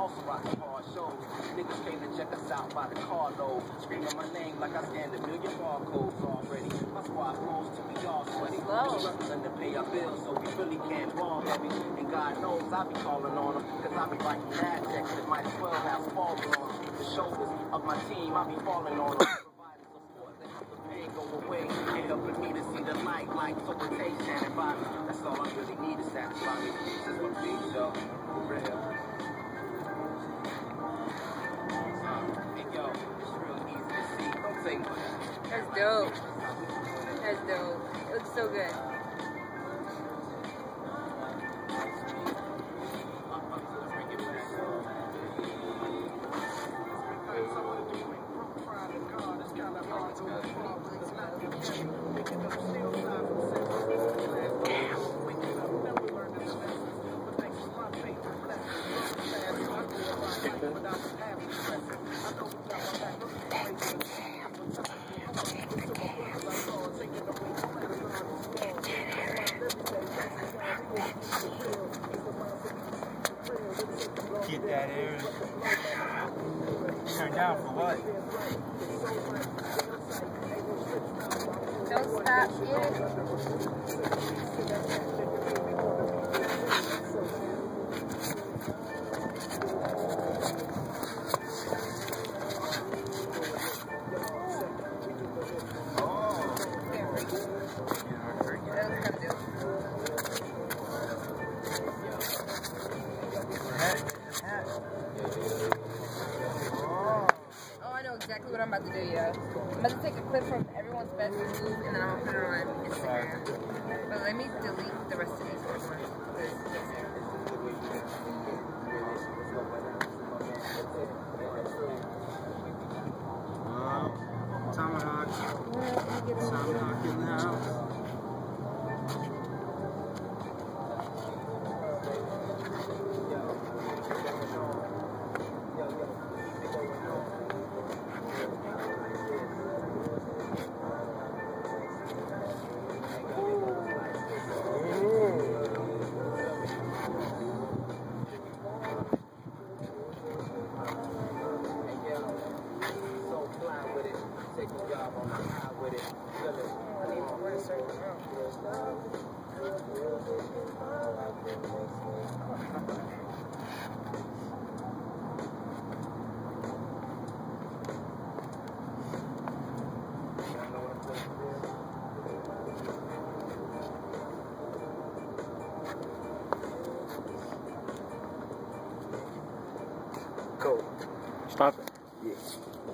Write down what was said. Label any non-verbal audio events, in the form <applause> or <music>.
also rock hard shows. Niggas came to check us out by the carload, screaming my name like I scanned a million barcodes already. My squad pulls to me all sweaty. We struggling to pay our bills, so we really can't ball heavy. And God knows I be calling on them, cause I be writing bad checks that might as well have fallen on them. The shoulders of my team, I be falling on <coughs> them. Providing support help the pain go away. And helping me to see the light, like so it takes All really need to satisfy me. This is my big show, for real. It's easy to see. That's dope. That's dope. It looks so good. Keep that air. Turn down for what? Don't stop it. That what I'm about to do, yeah. I'm about to take a clip from everyone's best move and then I'll put it on Instagram. But let me delete the rest of these ones. 'cause- Um, Tomahawk. Tomahawk with it. I need to wear a certain amount. Cool. Stop it. Yeah.